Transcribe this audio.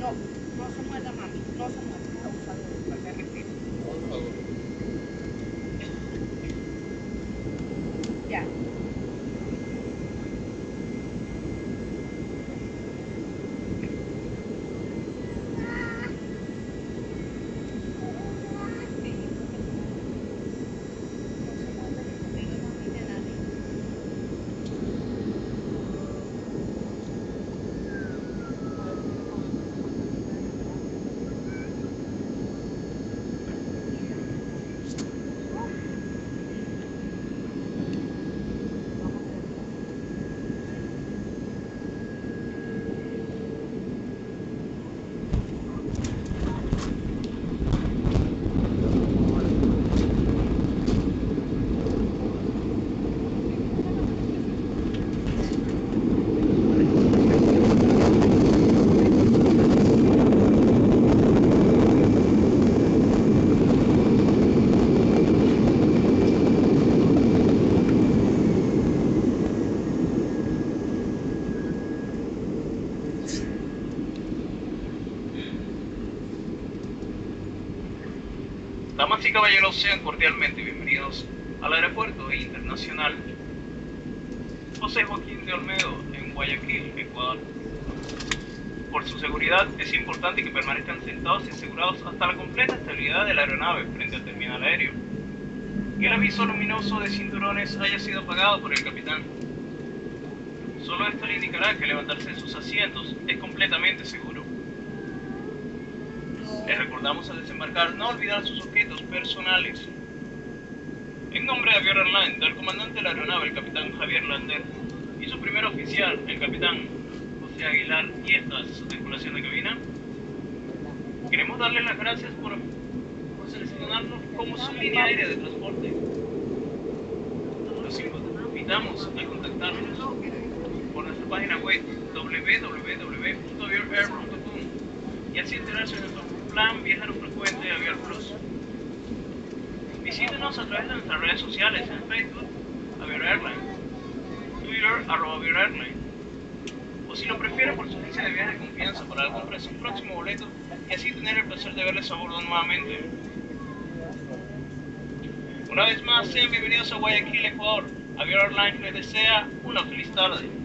No, No, se muerda, mami. No se muerda. Ya. Damas y caballeros, sean cordialmente bienvenidos al Aeropuerto Internacional José Joaquín de Olmedo en Guayaquil, Ecuador. Por su seguridad es importante que permanezcan sentados y asegurados hasta la completa estabilidad de la aeronave frente al terminal aéreo. Que el aviso luminoso de cinturones haya sido apagado por el capitán. Solo esto le indicará que levantarse de sus asientos es completamente seguro. Les recordamos al desembarcar no olvidar sus objetos personales. En nombre de Avior Airlines, del comandante de la aeronave, el capitán Javier Lander, y su primer oficial, el capitán José Aguilar, y esta es su tripulación de cabina, queremos darles las gracias por, por seleccionarnos como su línea aérea de transporte. Los invitamos a contactarnos por nuestra página web www.aviairair.com y así enterarse de nuestro plan viajero frecuente de Aviar Plus. Visítenos a través de nuestras redes sociales en Facebook, Aviar Airline, Twitter, arroba Aviar Airline, o si lo prefieren por su agencia de viaje de confianza para compra de su próximo boleto y así tener el placer de verles a bordo nuevamente. Una vez más, sean bienvenidos a Guayaquil, Ecuador. Aviar Airlines les desea una feliz tarde.